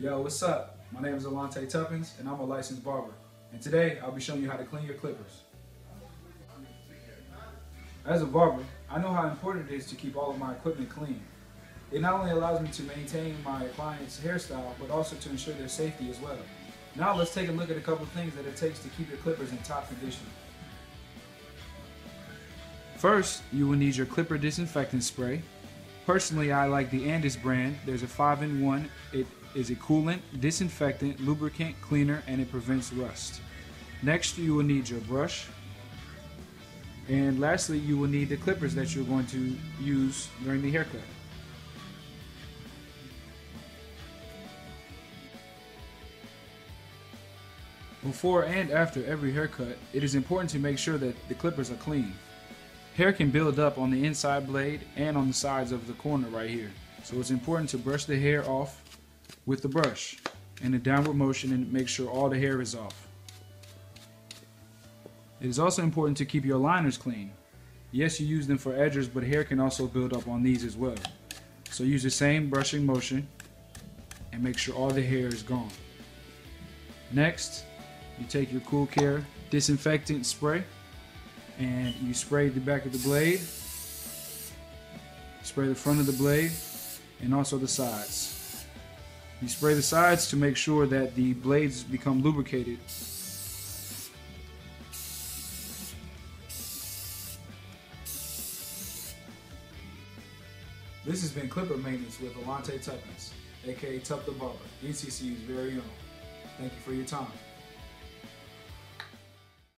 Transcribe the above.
Yo, what's up? My name is Alante Tuppins, and I'm a licensed barber. And today, I'll be showing you how to clean your clippers. As a barber, I know how important it is to keep all of my equipment clean. It not only allows me to maintain my client's hairstyle, but also to ensure their safety as well. Now let's take a look at a couple things that it takes to keep your clippers in top condition. First, you will need your clipper disinfectant spray. Personally, I like the Andis brand. There's a 5-in-1. It is a coolant, disinfectant, lubricant, cleaner, and it prevents rust. Next, you will need your brush. And lastly, you will need the clippers that you're going to use during the haircut. Before and after every haircut, it is important to make sure that the clippers are clean. Hair can build up on the inside blade and on the sides of the corner right here. So it's important to brush the hair off with the brush in a downward motion and make sure all the hair is off. It is also important to keep your liners clean. Yes, you use them for edgers, but hair can also build up on these as well. So use the same brushing motion and make sure all the hair is gone. Next, you take your Cool Care disinfectant spray and you spray the back of the blade, spray the front of the blade, and also the sides. You spray the sides to make sure that the blades become lubricated. This has been Clipper Maintenance with Alante Tuppins, aka Tup the Barber, NCC's very own. Thank you for your time.